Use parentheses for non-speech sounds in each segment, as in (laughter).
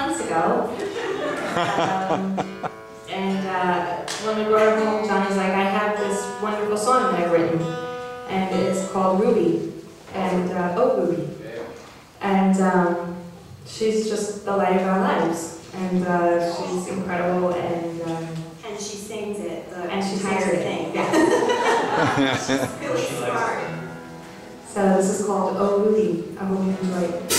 months ago. Um, and uh, when we brought her home, Johnny's like, I have this wonderful song that I've written, and it's called Ruby, and uh, Oh Ruby. And um, she's just the light of our lives, and uh, she's incredible, and um, And she sings it, the and she entire sings it. thing. Yeah. (laughs) Really smart. So this is called Oh Ruby. I hope you enjoy it.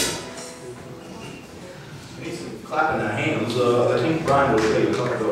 Clapping our hands. Uh, I think Brian will play a couple of.